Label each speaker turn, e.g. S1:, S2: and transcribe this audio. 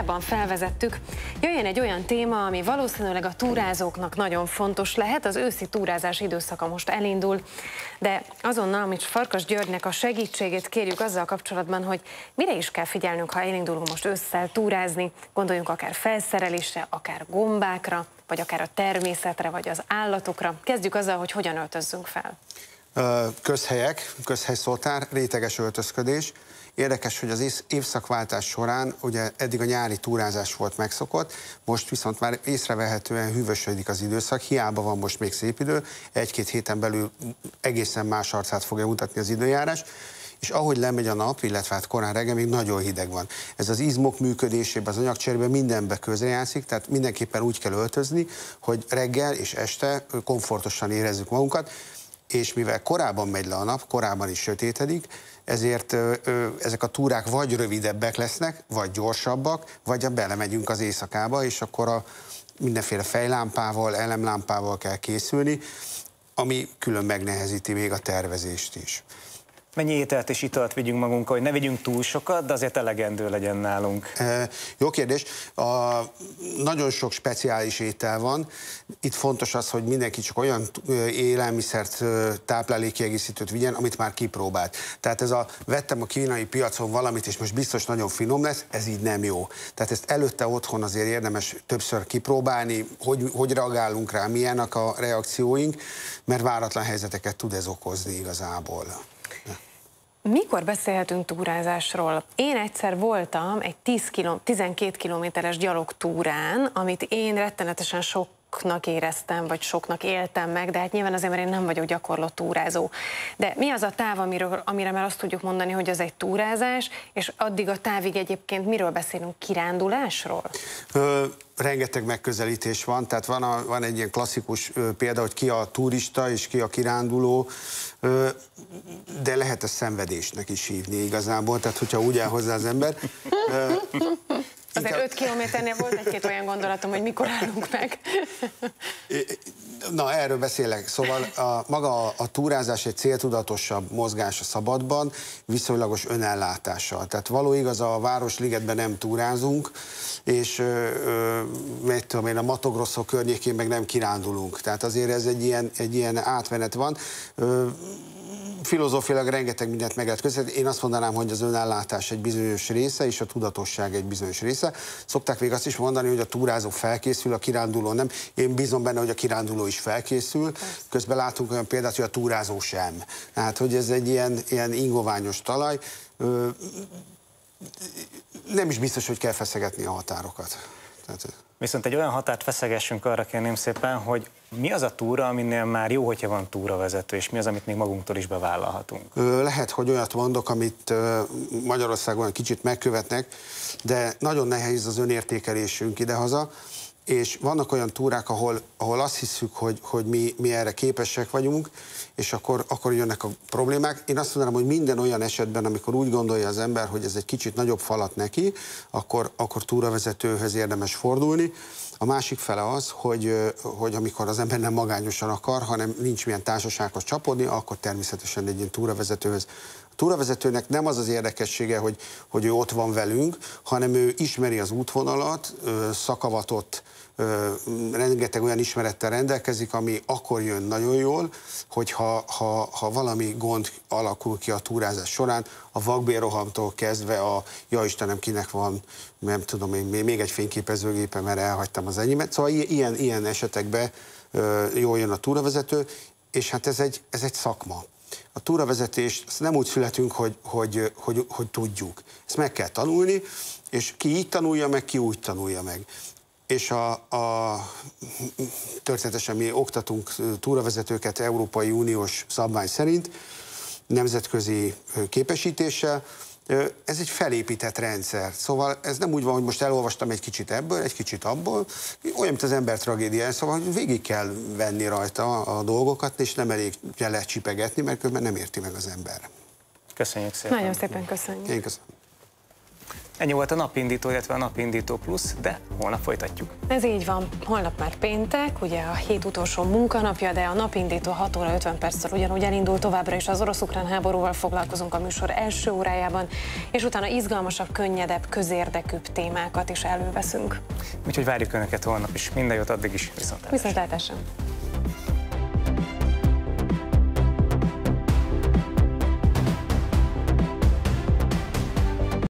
S1: korábban felvezettük, jöjjön egy olyan téma, ami valószínűleg a túrázóknak nagyon fontos lehet. Az őszi túrázás időszaka most elindul, de azonnal, amit Farkas Györgynek a segítségét kérjük azzal kapcsolatban, hogy mire is kell figyelnünk, ha elindulunk most ősszel túrázni, gondoljunk akár felszerelésre, akár gombákra, vagy akár a természetre, vagy az állatokra. Kezdjük azzal, hogy hogyan öltözzünk fel.
S2: Közhelyek, közhelyszótár, réteges öltözködés. Érdekes, hogy az évszakváltás során ugye eddig a nyári túrázás volt megszokott, most viszont már észrevehetően hűvösödik az időszak, hiába van most még szép idő, egy-két héten belül egészen más arcát fogja mutatni az időjárás, és ahogy lemegy a nap, illetve hát korán reggel még nagyon hideg van. Ez az izmok működésében, az anyagcserében mindenbe közrejátszik, tehát mindenképpen úgy kell öltözni, hogy reggel és este komfortosan érezzük magunkat, és mivel korábban megy le a nap, korábban is sötétedik, ezért ö, ö, ezek a túrák vagy rövidebbek lesznek, vagy gyorsabbak, vagy a belemegyünk az éjszakába, és akkor a mindenféle fejlámpával, elemlámpával kell készülni, ami külön megnehezíti még a tervezést is
S3: mennyi ételt és italt vigyünk magunkkal, hogy ne vigyünk túl sokat, de azért elegendő legyen nálunk?
S2: E, jó kérdés. A, nagyon sok speciális étel van. Itt fontos az, hogy mindenki csak olyan élelmiszert, táplálékkiegészítőt vigyen, amit már kipróbált. Tehát ez a vettem a kínai piacon valamit, és most biztos nagyon finom lesz, ez így nem jó. Tehát ezt előtte otthon azért érdemes többször kipróbálni, hogy, hogy reagálunk rá, milyenek a reakcióink, mert váratlan helyzeteket tud ez okozni igazából.
S1: Mikor beszélhetünk túrázásról? Én egyszer voltam egy 10 km, 12 kilométeres gyalogtúrán, amit én rettenetesen sok soknak éreztem, vagy soknak éltem meg, de hát nyilván azért, mert én nem vagyok gyakorló túrázó. De mi az a táv, amiről, amire már azt tudjuk mondani, hogy az egy túrázás, és addig a távig egyébként miről beszélünk? Kirándulásról?
S2: Ö, rengeteg megközelítés van, tehát van, a, van egy ilyen klasszikus ö, példa, hogy ki a turista és ki a kiránduló, ö, de lehet ezt szenvedésnek is hívni igazából, tehát hogyha úgy áll hozzá az ember. Ö,
S1: Azért 5 kilométernél volt egy-két olyan gondolatom, hogy mikor állunk meg.
S2: Na, erről beszélek. Szóval a, maga a, a túrázás egy céltudatosabb mozgás a szabadban, viszonylagos önellátással. Tehát való igaz, a Városligetben nem túrázunk, és ö, mit tudom én, a Matogrosszó környékén meg nem kirándulunk. Tehát azért ez egy ilyen, egy ilyen átmenet van. Ö, filozófiailag rengeteg mindent meg lehet közvetni. Én azt mondanám, hogy az önellátás egy bizonyos része, és a tudatosság egy bizonyos része. Szokták még azt is mondani, hogy a túrázó felkészül, a kiránduló nem. Én bízom benne, hogy a kiránduló is felkészül. Közben látunk olyan példát, hogy a túrázó sem. Tehát, hogy ez egy ilyen, ilyen ingoványos talaj. Nem is biztos, hogy kell feszegetni a határokat. Tehát,
S3: Viszont egy olyan határt feszegessünk arra kérném szépen, hogy mi az a túra, aminél már jó, hogyha van túravezető, és mi az, amit még magunktól is bevállalhatunk?
S2: Lehet, hogy olyat mondok, amit Magyarországon kicsit megkövetnek, de nagyon nehéz az önértékelésünk idehaza, és vannak olyan túrák, ahol, ahol azt hiszük, hogy, hogy mi, mi erre képesek vagyunk, és akkor, akkor jönnek a problémák. Én azt mondanám, hogy minden olyan esetben, amikor úgy gondolja az ember, hogy ez egy kicsit nagyobb falat neki, akkor, akkor túravezetőhöz érdemes fordulni. A másik fele az, hogy, hogy amikor az ember nem magányosan akar, hanem nincs milyen társasághoz csapodni, akkor természetesen egy ilyen túravezetőhöz túravezetőnek nem az az érdekessége, hogy, hogy ő ott van velünk, hanem ő ismeri az útvonalat, szakavatott, rengeteg olyan ismerettel rendelkezik, ami akkor jön nagyon jól, hogyha ha, ha valami gond alakul ki a túrázás során, a vakbérrohamtól kezdve a ja Istenem, kinek van, nem tudom én, még egy fényképezőgépe, mert elhagytam az enyémet. Szóval ilyen, ilyen esetekben jól jön a túravezető, és hát ez egy, ez egy szakma. A túravezetés, nem úgy születünk, hogy, hogy, hogy, hogy tudjuk. Ezt meg kell tanulni, és ki így tanulja meg, ki úgy tanulja meg és a, a, történetesen mi oktatunk túravezetőket Európai Uniós szabvány szerint, nemzetközi képesítéssel, ez egy felépített rendszer. Szóval ez nem úgy van, hogy most elolvastam egy kicsit ebből, egy kicsit abból, olyan, mint az ember tragédiája, szóval hogy végig kell venni rajta a dolgokat, és nem elég kell lecsipegetni, mert közben nem érti meg az ember.
S3: Köszönjük szépen.
S1: Nagyon szépen köszönjük.
S2: Én köszönöm.
S3: Ennyi volt a napindító, illetve a napindító plusz, de holnap folytatjuk.
S1: Ez így van. Holnap már péntek, ugye a hét utolsó munkanapja, de a napindító 6 óra 50 perccel ugyanúgy elindul továbbra is az orosz-ukrán háborúval foglalkozunk a műsor első órájában, és utána izgalmasabb, könnyedebb, közérdekűbb témákat is előveszünk.
S3: Úgyhogy várjuk Önöket holnap is. Minden jót addig is.
S1: Viszontlátásra! Viszontlátásra.